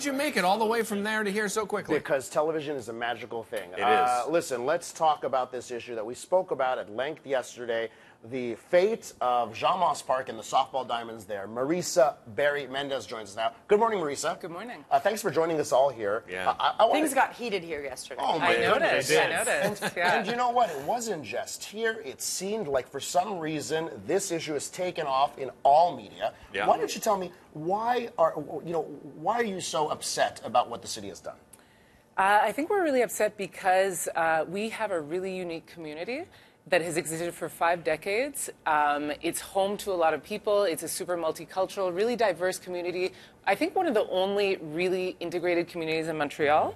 did you make it all the way from there to here so quickly? Because television is a magical thing. It uh, is. Listen, let's talk about this issue that we spoke about at length yesterday. The fate of Jeanne-Mance Park and the softball diamonds there. Marisa Berry Mendez joins us now. Good morning, Marisa. Good morning. Uh, thanks for joining us all here. Yeah. Uh, I, I wanna- Things got heated here yesterday. Oh, my I goodness. noticed. I did. noticed. Yeah. And you know what? It wasn't just here. It seemed like for some reason this issue has taken off in all media. Yeah. Why don't you tell me why are you know why are you so upset about what the city has done? Uh, I think we're really upset because uh, we have a really unique community that has existed for five decades. Um, it's home to a lot of people. It's a super multicultural, really diverse community. I think one of the only really integrated communities in Montreal.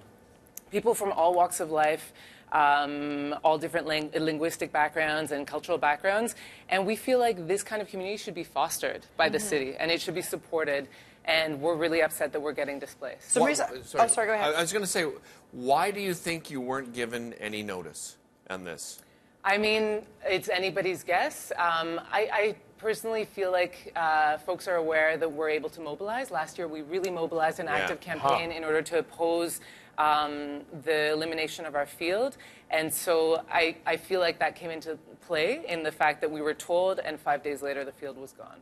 People from all walks of life. Um, all different ling- linguistic backgrounds and cultural backgrounds. And we feel like this kind of community should be fostered by the city and it should be supported. And we're really upset that we're getting displaced. So, Marisa, oh, sorry, go ahead. I, I was going to say, why do you think you weren't given any notice on this? I mean, it's anybody's guess. Um, I, I personally feel like uh, folks are aware that we're able to mobilize. Last year, we really mobilized an Yeah. active campaign in order to oppose um, the elimination of our field. And so I, I feel like that came into play in the fact that we were told, and five days later, the field was gone.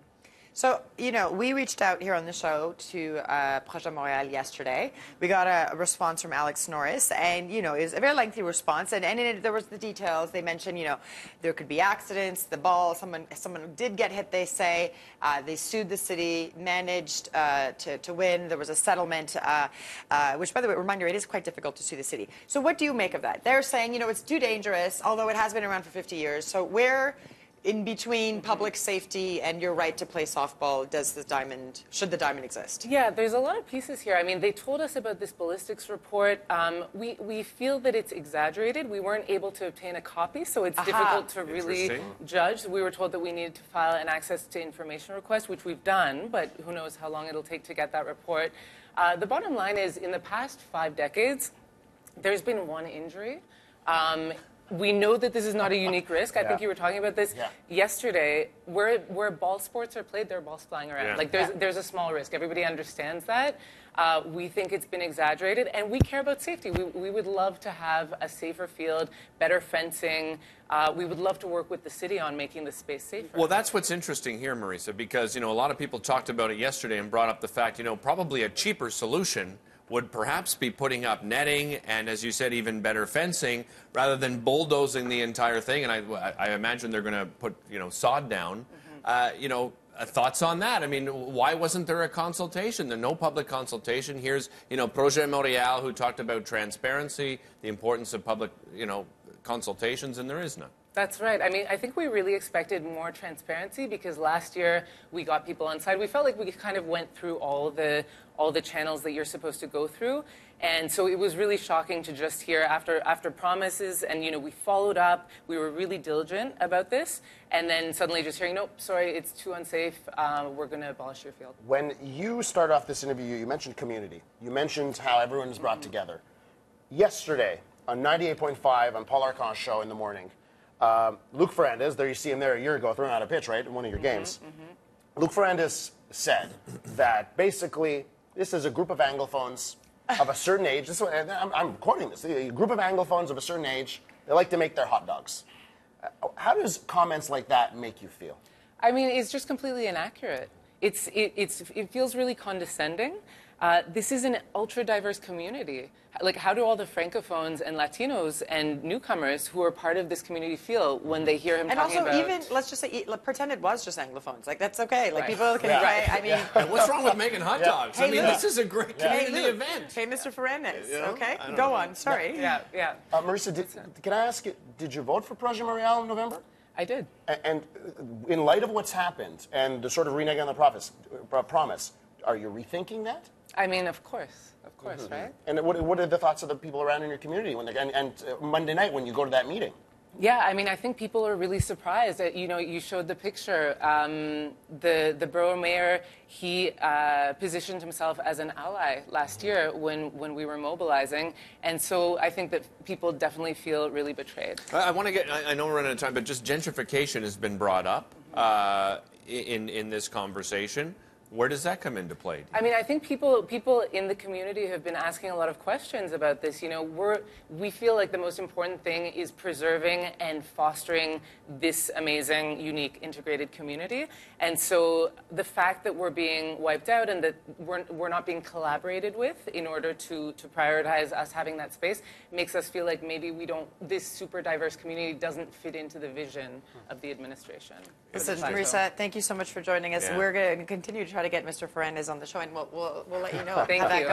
So, you know, we reached out here on the show to uh, Projet Montréal yesterday. We got a, a response from Alex Norris, and, you know, it was a very lengthy response. And, and it, there was the details. They mentioned, you know, there could be accidents, the ball, someone, someone did get hit, they say. Uh, they sued the city, managed uh, to, to win. There was a settlement, uh, uh, which, by the way, reminder, it is quite difficult to sue the city. So what do you make of that? They're saying, you know, it's too dangerous, although it has been around for 50 years. So where in between public safety and your right to play softball does the diamond should the diamond exist Yeah, there's a lot of pieces here. I mean, they told us about this ballistics report. Um, we, we feel that it's exaggerated. We weren't able to obtain a copy, so it's Aha. difficult to really judge. We were told that we needed to file an access to information request, which we've done, but who knows how long it'll take to get that report. Uh, the bottom line is, in the past five decades, there's been one injury. Um, we know that this is not a unique risk. I think you were talking about this Yeah. yesterday. Where where ball sports are played, there are balls flying around. Yeah. Like there's there's a small risk. Everybody understands that. Uh, we think it's been exaggerated, and we care about safety. We, we would love to have a safer field, better fencing. Uh, we would love to work with the city on making the space safer. Well, that's what's interesting here, Marisa, because you know a lot of people talked about it yesterday and brought up the fact, you know, probably a cheaper solution would perhaps be putting up netting and, as you said, even better fencing rather than bulldozing the entire thing. And I, I imagine they're going to put, you know, sod down. Uh, you know, uh, thoughts on that? I mean, why wasn't there a consultation? There's no public consultation. Here's, you know, Projet Montréal who talked about transparency, the importance of public, you know, consultations, and there is none. That's right. I mean, I think we really expected more transparency because last year we got people on side. We felt like we kind of went through all the all the channels that you're supposed to go through, and so it was really shocking to just hear after after promises and you know we followed up. We were really diligent about this, and then suddenly just hearing, nope, sorry, it's too unsafe. Uh, we're going to abolish your field. When you start off this interview, you mentioned community. You mentioned how everyone is brought together. Yesterday, on 98.5 on Paul Arcand's show in the morning, um, Luc Ferrandez, there you see him there a year ago throwing out a pitch, right, in one of your games. Luc Ferrandez said that basically this is a group of Anglophones of a certain age. This, is what- I'm, I'm quoting this. A group of Anglophones of a certain age. They like to make their hot dogs. Uh, How does comments like that make you feel? I mean, it's just completely inaccurate. It's, it, it's, it feels really condescending. Uh, this is an ultra diverse community. Like, how do all the francophones and Latinos and newcomers who are part of this community feel when they hear him and talking also about? even let's just say e- like, pretend it was just anglophones like that's okay like Right. people can Yeah. try i mean And what's wrong with making hot dogs? I Hey, mean, Luc. this is a great Hey, community Luc. event. hey mr Ferrandez, You okay go know. on sorry yeah, yeah, Uh, Marisa, did, can I ask you, did you vote for Projet Montréal in November? I did. And uh, in light of what's happened and the sort of reneging on the promise, uh, promise, are you rethinking that? I mean, of course, of course, Mm-hmm. right? And what, what are the thoughts of the people around in your community when they, and, and uh, Monday night when you go to that meeting? Yeah, I mean, I think people are really surprised that you know you showed the picture. Um, the the borough mayor he uh, positioned himself as an ally last year when when we were mobilizing, and so I think that people definitely feel really betrayed. I, I want to get. I, I know we're running out of time, but just gentrification has been brought up uh, in in this conversation. Where does that come into play? I mean, I think people people in the community have been asking a lot of questions about this. You know, we're we feel like the most important thing is preserving and fostering this amazing, unique, integrated community. And so the fact that we're being wiped out and that we're, we're not being collaborated with in order to to prioritize us having that space makes us feel like maybe we don't this super diverse community doesn't fit into the vision of the administration. Listen, So- Marisa, thank you so much for joining us. Yeah. We're going to continue to try to get Mr. Ferrandez on the show, and we'll, we'll, we'll let you know Thank how that goes.